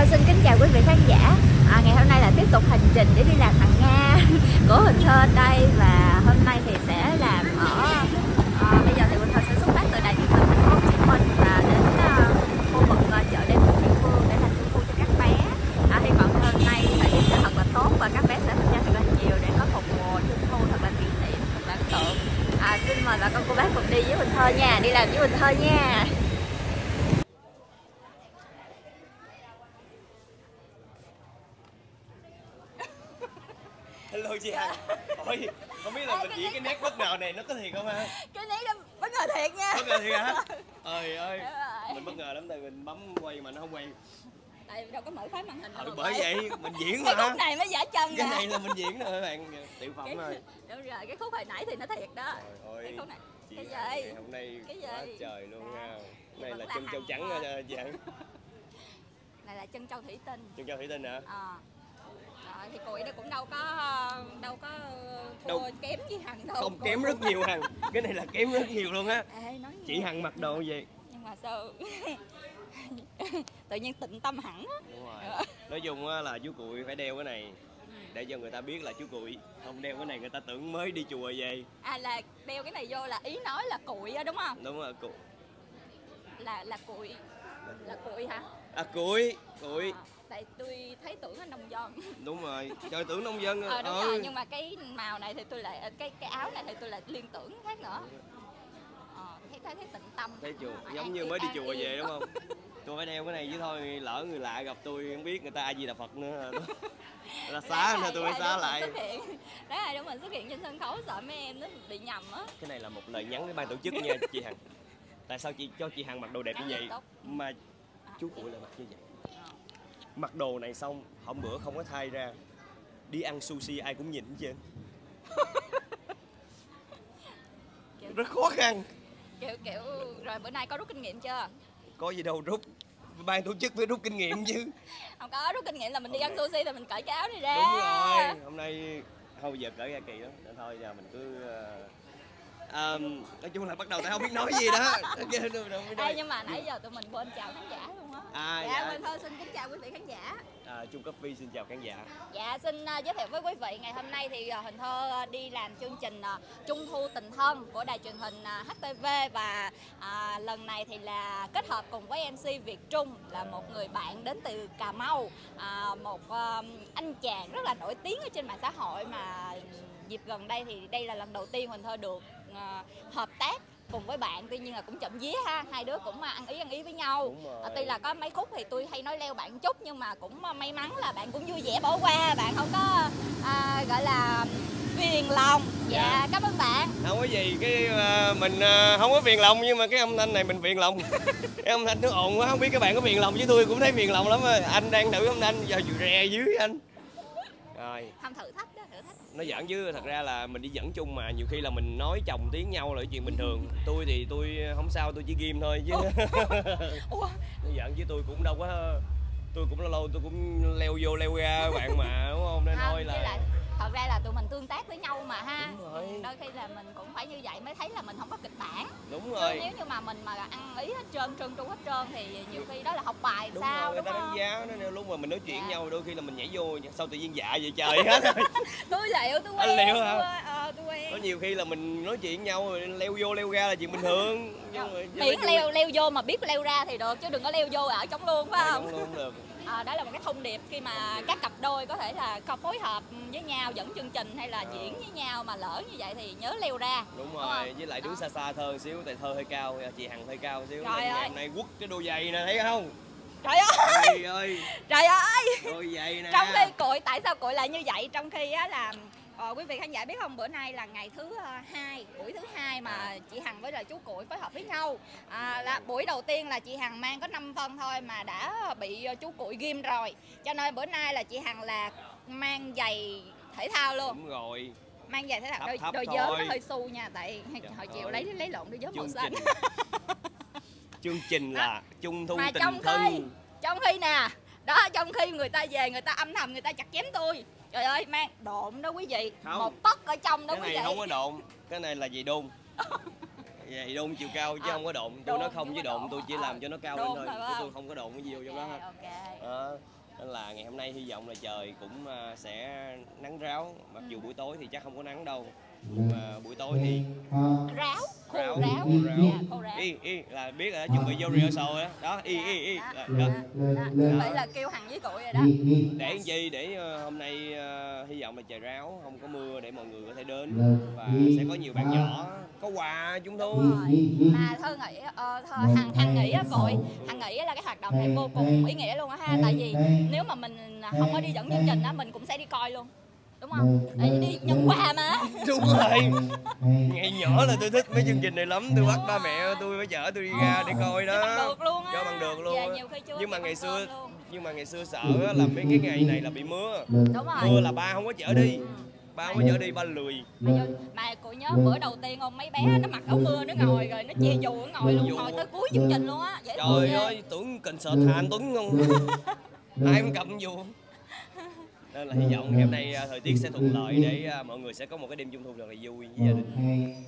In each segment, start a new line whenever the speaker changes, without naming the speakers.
Thơ xin kính chào quý vị khán giả. À, Ngày hôm nay là tiếp tục hành trình để đi làm hàng Nga của Huỳnh Thơ đây Và hôm nay thì sẽ làm ở à, Bây giờ thì Huỳnh Thơ sẽ xuất phát từ Đài Truyền hình thành phố Hồ Chí Minh Và đến uh, khu vực uh, chợ đêm của địa phương để làm trung thu cho các bé. À, Hy vọng hôm nay thời tiết sẽ thật là tốt Và các bé sẽ tham gia thật là nhiều để có một mùa trung thu thật là kỷ niệm, thật là ấn tượng. À, Xin mời bà con cô bác cùng đi với Huỳnh Thơ nha Đi làm với Huỳnh Thơ nha
hello chị Hằng ôi không biết là mình diễn cái ngờ này nó có thiệt không ha
Cái nét đó bất ngờ thiệt nha.
Bất ngờ thiệt hả? Ơi. Ơi mình bất ngờ lắm tại mình bấm quay mà nó không quay.
Tại đâu có mở khóa màn hình
ừ bởi
vậy.
mình diễn
cái
mà.
khúc này mới giả chân
cái
nè.
này là mình diễn nè các bạn. Tiểu phẩm
cái,
thôi
đúng rồi cái khúc hồi nãy thì nó thiệt đó.
Trời
cái
ơi,
khúc này.
chị
cái gì?
hôm nay
Cái
quá trời luôn
Dạ.
ha này là
là
chân châu trắng nha chị Hằng
này là chân châu thủy tinh.
Chân châu thủy tinh hả?
À. Rồi, thì cô ấy nó cũng đâu có đâu có thua
Đâu.
kém gì hằng đâu.
Không kém rất nhiều Hằng. Cái này là kém rất nhiều luôn á. Chị. Hằng mặc đồ gì?
Nhưng mà sao? Tự nhiên tịnh tâm hẳn á.
Nói chung á là chú cuội phải đeo cái này để cho người ta biết là chú cuội không đeo cái này người ta tưởng mới đi chùa về.
À là đeo cái này vô là ý nói là cụi á đúng không?
Đúng rồi cụ
là là cụi. Là cụi hả?
À cuội cuội
À, tại tôi thấy tưởng là nông dân.
Đúng rồi trời tưởng nông dân
ờ đúng
ừ.
rồi nhưng mà cái màu này thì tôi lại cái cái áo này thì tôi lại liên tưởng khác nữa. Ờ thấy thấy thấy tịnh tâm.
Thấy chùa
Ờ,
giống như mới đi chùa về đúng không? Tôi phải đeo cái này chứ thôi lỡ người lạ gặp tôi không biết người ta ai gì là phật nữa. Là xá nên tôi phải xá lại.
đấy là đứa mình xuất hiện trên sân khấu sợ mấy em nó bị nhầm á.
Cái này là một lời nhắn với ban tổ chức nha chị hằng. Tại sao chị cho chị hằng mặc đồ đẹp như vậy mà chú cuội lại mặc như vậy mặc đồ này xong hôm bữa không có thay ra. Đi ăn sushi ai cũng nhìn trơn
Kiểu-
rất khó khăn.
Kiểu kiểu rồi bữa nay có rút kinh nghiệm chưa?
Có gì đâu rút. Ban tổ chức phải rút kinh nghiệm chứ.
Không có rút kinh nghiệm là mình đi
Hôm
ăn sushi thì mình cởi cái áo này ra.
Đúng rồi. Hôm nay thôi giờ cởi ra kỳ lắm. Nên thôi giờ mình cứ ờ, nói chung là bắt đầu tao không biết nói gì đó. Ok, đâu- đâu biết
Ê,
nói.
nhưng mà nãy giờ tụi mình quên chào khán giả luôn
À,
dạ,
dạ.
mình thôi xin kính chào quý vị khán giả.
À, Trung Cấp Vi xin chào khán giả.
Dạ xin à, giới thiệu với quý vị ngày hôm nay thì à, Huỳnh Thơ à, đi làm chương trình à, Trung thu tình thân của đài truyền hình à, HTV và à, lần này thì là kết hợp cùng với MC Việt Trung là một người bạn đến từ Cà Mau. À, một à, anh chàng rất là nổi tiếng ở trên mạng xã hội mà dịp gần đây thì đây là lần đầu tiên Huỳnh Thơ được à, hợp tác cùng với bạn tuy nhiên là cũng chậm vía ha hai đứa cũng à, ăn ý ăn ý với nhau
rồi.
à, tuy là có mấy khúc thì tôi hay nói leo bạn chút nhưng mà cũng à, may mắn là bạn cũng vui vẻ bỏ qua bạn không có à, gọi là phiền lòng dạ
Dạ.
cảm ơn bạn
không có gì cái ờ, mình ờ, không có phiền lòng nhưng mà cái âm thanh này mình phiền lòng cái âm thanh nó ồn quá không biết các bạn có phiền lòng với tôi cũng thấy phiền lòng lắm á. anh đang thử âm thanh giờ vừa rè dưới anh rồi.
Tham thử thách đó thử thách.
Nó giỡn chứ thật ra là mình đi dẫn chung mà nhiều khi là mình nói chồng tiếng nhau là chuyện bình thường. Tôi thì tôi không sao tôi chỉ ghim thôi chứ. Nó giỡn chứ tôi cũng đâu có tôi cũng lâu lâu tôi cũng leo vô leo ra các bạn mà đúng không? Nên thôi là
thật ra là tụi mình tương tác với nhau mà ha.
Đúng rồi.
đôi khi là mình cũng phải như vậy mới thấy là mình không có kịch bản.
Đúng
Chứ
rồi.
nếu như mà mình mà ăn ý hết trơn trơn tru hết trơn thì nhiều khi đó là học bài
đúng
sao
rồi người
đúng
ta đánh
không?
giá nó lúc mà mình nói chuyện
Dạ.
nhau đôi khi là mình nhảy vô sao tự nhiên dạ vậy trời hết rồi.
Tôi liệu tôi
Anh
quen
liệu
tôi
hả?
ờ, tôi quen.
Có nhiều khi là mình nói chuyện nhau rồi leo vô leo ra là chuyện bình thường. Nhưng mà
miễn leo leo vô mà biết leo ra thì được chứ đừng có leo vô ở trong luôn phải không?
không luôn được
à, đó là một cái thông điệp khi mà các cặp đôi có thể là có phối hợp với nhau dẫn chương trình hay là
Ờ.
diễn với nhau mà lỡ như vậy thì nhớ leo ra
đúng
Đúng
rồi
không?
với lại đứng xa xa thơ xíu tại thơ hơi cao chị hằng hơi cao xíu ngày
ơi.
hôm nay quất cái đôi giày nè thấy không?
Trời ơi.
Trời ơi.
Trời ơi.
Đôi giày nè.
Trong khi cội tại sao cội lại như vậy? Trong khi á là ờ, quý vị khán giả biết không? Bữa nay là ngày thứ ờ, hai buổi thứ hai mà
À.
chị hằng với là chú cội phối hợp với nhau. À, là buổi đầu tiên là chị hằng mang có 5 phân thôi mà đã bị ờ, chú cội ghim rồi. Cho nên bữa nay là chị hằng là mang giày thể thao luôn.
Đúng rồi.
Mang giày thể thao. Đôi, đôi vớ nó hơi xu nha tại
Trời
hồi chiều lấy lấy lộn đôi vớ màu xanh.
chương trình là trung thu
mà
tình
trong khi
thân.
trong khi nè đó trong khi người ta về người ta âm thầm người ta chặt chém tôi trời ơi mang độn đó quý vị.
Không.
một tấc ở trong đó
cái
quý
này
vị.
không có độn cái này là gì đôn vậy đôn chiều cao chứ
À,
không có độn. Tôi
độn
nói không với độn tôi chỉ
độn.
làm cho nó cao lên thôi chứ tôi
không?
có độn cái gì vô trong đó hết nên là ngày hôm nay hy vọng là trời cũng à, sẽ nắng ráo. Mặc dù buổi tối thì chắc không có nắng đâu mà buổi tối thì
ráo. Khô
ráo.
Ráo.
Ráo. Y y là biết đó chuẩn bị vô rehearsal rồi đó. Đó y y y
Đó,
là-
đó,
đó.
đó. vậy là kêu hằng với cụi rồi đó.
Để làm chi để ờ, hôm nay ờ, hy vọng là trời ráo không có mưa để mọi người có thể đến. Và sẽ có nhiều bạn nhỏ có quà
Đúng rồi. mà thơ nghĩ ờ, thơ hằng hằng nghĩ á cội hằng nghĩ là cái hoạt động này vô cùng ý nghĩa luôn á ha. Tại vì nếu mà mình không có đi dẫn chương trình á mình cũng sẽ đi coi luôn đúng không? Tại đi nhận quà mà.
Đúng rồi. Ngày nhỏ là tôi thích mấy chương trình này lắm. Tôi bắt ba mẹ tôi phải chở tôi đi ra để coi
Cho bằng
đó
được luôn á.
Cho bằng được luôn á. nhưng mà ngày xưa nhưng mà ngày xưa sợ á, là mấy cái ngày này là bị mưa.
Đúng. Rồi.
Mưa là ba không có chở đi. Ba không có chở đi ba lười.
Mà, mà cô nhớ bữa đầu tiên không mấy bé nó mặc áo mưa nó ngồi rồi nó che dù nó ngồi luôn ngồi tới cuối chương trình luôn á.
Trời ơi tưởng cần sợ thàn tuấn không? Ai cũng cầm dù nên là hy vọng ngày hôm nay à, thời tiết sẽ thuận lợi để à, mọi người sẽ có một cái đêm trung thu thật là vui với gia đình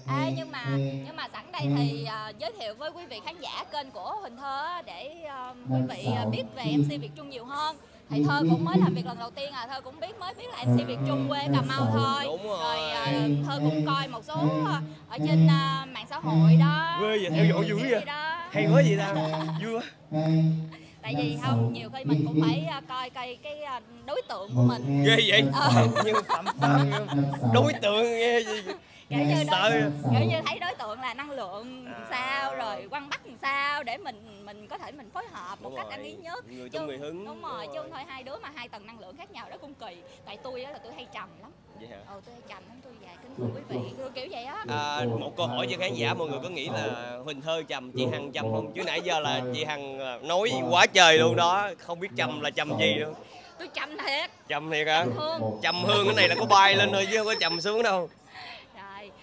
Ê, nhưng mà nhưng mà sẵn đây thì à, giới thiệu với quý vị khán giả kênh của Huỳnh Thơ á, để à, quý vị à, biết về MC Việt Trung nhiều hơn. Thì Thơ cũng mới làm việc lần đầu tiên à Thơ cũng biết mới biết là MC Việt Trung quê Cà Mau thôi.
Đúng rồi.
à, Thơ cũng coi một số à, ở trên à, mạng xã hội đó.
Ghê vậy, theo dõi dữ
Kiểu
vậy.
gì đó.
hay quá vậy ta. Vui quá
tại vì không nhiều khi mình cũng phải à, coi coi cái à, đối tượng của mình.
ghê vậy?
Ờ.
như phạm pháp đối tượng nghe gì
kiểu như đối, kiểu như thấy đối tượng là năng lượng
À.
sao rồi quăng bắt làm sao để mình mình có thể mình phối hợp một
Đúng
cách
rồi.
ăn ý nhất.
Người
Chứ-
tung người hứng.
đúng rồi chứ không thôi hai đứa mà hai tầng năng lượng khác nhau đó cũng kỳ. Tại tôi á là tôi hay trầm lắm.
Vậy hả?
Ờ tôi hay trầm lắm tôi dài kính thưa quý vị. Kiểu- kiểu vậy á.
À, một câu hỏi cho khán giả mọi người có nghĩ là Huỳnh Thơ trầm chị Hằng trầm không? Chứ nãy giờ là chị Hằng à, nói quá trời luôn đó. Không biết trầm là trầm gì đâu
tôi trầm thiệt.
Trầm thiệt hả?
Hương.
Trầm hương cái này là có bay lên thôi chứ không có trầm xuống đâu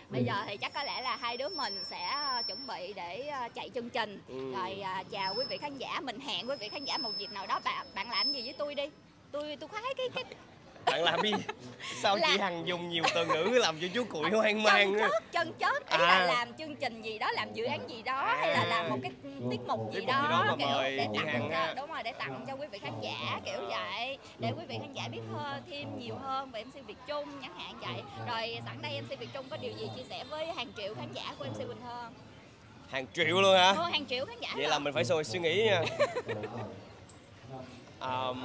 bây giờ thì chắc có lẽ là hai đứa mình sẽ ờ, chuẩn bị để ờ, chạy chương trình.
Ừ.
rồi à, chào quý vị khán giả mình hẹn quý vị khán giả một dịp nào đó. Bạn bạn làm gì với tôi đi? Tôi tôi khoái cái cái
bạn làm gì? Sao
Là-
chị Hằng dùng nhiều từ ngữ làm cho chú Cụi hoang mang
chân
á.
chớt chân chớt ý
À.
là làm chương trình gì đó làm dự án gì đó hay là làm một cái tiết mục gì
Tiết mục gì đó
đó kiểu
mời
để tặng cho đúng rồi để tặng cho quý vị khán giả kiểu vậy. Để quý vị khán giả biết hơn thêm nhiều hơn về MC Việt Trung chẳng hạn vậy. Rồi sẵn đây MC Việt Trung có điều gì chia sẻ với hàng triệu khán giả của MC Quỳnh Thơ
hàng triệu luôn hả?
Ồ, hàng triệu khán giả
vậy
rồi.
là mình phải suy suy nghĩ nha. Um,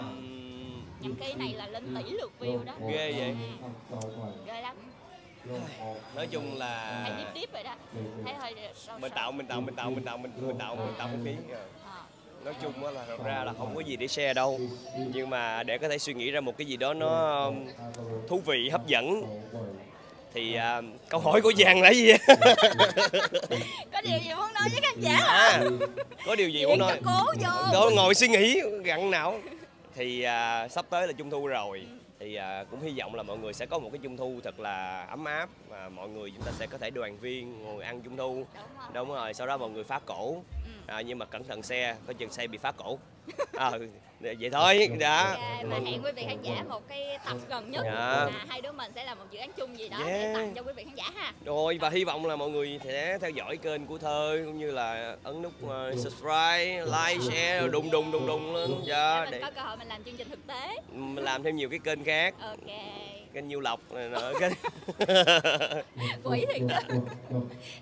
nhậm ký này là lên tỷ lượt view đó.
Ghê vậy.
Ừ, ghê lắm.
Nói chung là
hay deep deep rồi đó. Thấy hơi sâu
mình tạo mình tạo mình tạo mình tạo mình mình tạo mình tạo không khí.
Ờ.
nói chung á là thật ra là không có gì để share đâu. Nhưng mà để có thể suy nghĩ ra một cái gì đó nó um, thú vị hấp dẫn thì à, câu hỏi của Giang là gì?
Có điều gì muốn nói với khán giả
à, có điều gì muốn nói?
cố vô.
Đó, ngồi suy nghĩ gặn não thì à, sắp tới là trung thu rồi. Thì à, cũng hy vọng là mọi người sẽ có một cái trung thu thật là ấm áp và mọi người chúng ta sẽ có thể đoàn viên ngồi ăn trung thu.
Đúng rồi.
Đúng rồi sau đó mọi người phá cổ.
Ừ.
à, nhưng mà cẩn thận xe có chừng xe bị phá cổ à, vậy thôi đã
Ok, mà hẹn quý vị khán giả một cái tập gần nhất
Dạ.
mà hai đứa mình sẽ làm một dự án chung gì đó
Yeah.
để tặng cho quý vị khán giả ha.
Rồi và hy vọng là mọi người sẽ theo dõi kênh của thơ cũng như là ấn nút uh, subscribe like share đùng đùng đùng đùng lên. Dạ,
để
để
mình có cơ hội mình làm chương trình thực tế.
Mình làm thêm nhiều cái kênh khác.
Ok
kênh nhiêu lộc này nọ kênh
quỷ thiệt đó.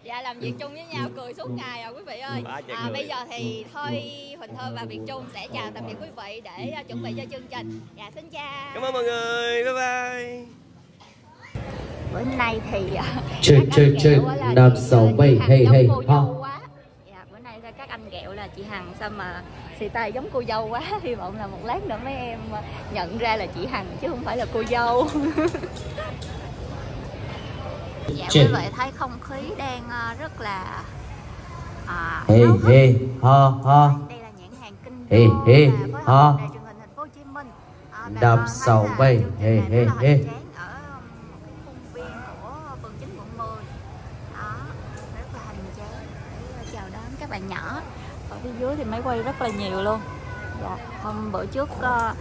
Dạ làm việc chung với nhau cười suốt ngày à quý vị ơi. À, bây giờ thì thôi huỳnh thơ và việt trung sẽ chào tạm biệt quý vị để à, chuẩn bị cho chương trình. Dạ xin chào.
Cảm ơn mọi người. Bye bye.
Bữa nay thì à,
Chơi,
các
chơi,
anh
chơi,
chị,
sáu, bảy,
Hằng
hey,
giống
hey,
cô
ha.
dâu quá dạ bữa nay các anh ghẹo là chị Hằng sao mà xì tay giống cô dâu quá hy vọng là một lát nữa mấy em nhận ra là chị Hằng chứ không phải là cô dâu. Dạ
Chị.
quý vị thấy không khí đang à, rất là à,
Hey, hey, ha, ha.
đây là nhãn hàng kinh
Hey, hey,
hợp đài truyền hình thành phố Hồ Chí Minh. À, và
Năm,
thấy
sáu,
là
bảy,
chương trình
hey,
này
hey,
rất là
hey.
hoành tráng ở um, một cái khuôn viên của phường 9 quận 10 đó rất là hoành tráng để chào đón các bạn nhỏ ở phía dưới thì máy quay rất là nhiều luôn. Dạ hôm bữa trước ờ,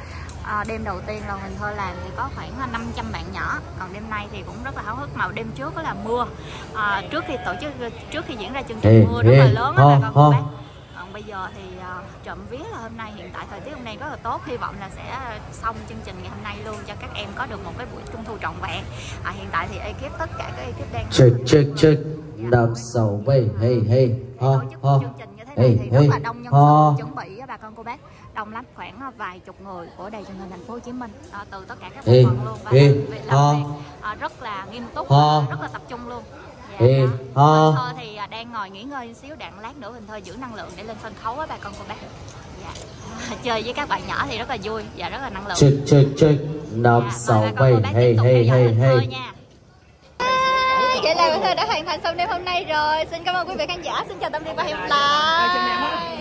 à, đêm đầu tiên là mình thơ làm thì có khoảng 500 bạn nhỏ. Còn đêm nay thì cũng rất là háo hức mà đêm trước đó là mưa. À, trước khi tổ chức trước khi diễn ra chương trình mưa rất là lớn á bà con cô bác. Còn bây giờ thì uh, trộm vía là hôm nay hiện tại thời tiết hôm nay rất là tốt. Hy vọng là sẽ xong chương trình ngày hôm nay luôn cho các em có được một cái buổi trung thu trọn vẹn. À, hiện tại thì ekip tất cả các ekip đang
check check check. Năm sáu bảy hey hey.
Ha ha thế này thì rất là đông nhân sự chuẩn bị á bà con cô bác. Đông lắm khoảng à, vài chục người của đài truyền hình thành phố Hồ Chí Minh à, từ tất cả các bộ phận luôn. Và làm việc à, rất là nghiêm túc và rất là tập trung luôn. Dạ, Ê, Thơ thì à, đang ngồi nghỉ ngơi xíu đặng lát nữa Huỳnh Thơ giữ năng lượng để lên sân khấu á bà con cô bác. Dạ. chơi với các bạn nhỏ thì rất là vui và rất là năng lượng.
Check check check năm dạ, sáu bảy hey hey hey hey
vậy là Huỳnh đã hoàn thành xong đêm hôm nay rồi. Xin cảm ơn quý vị khán giả. Xin chào tạm biệt và hẹn gặp lại.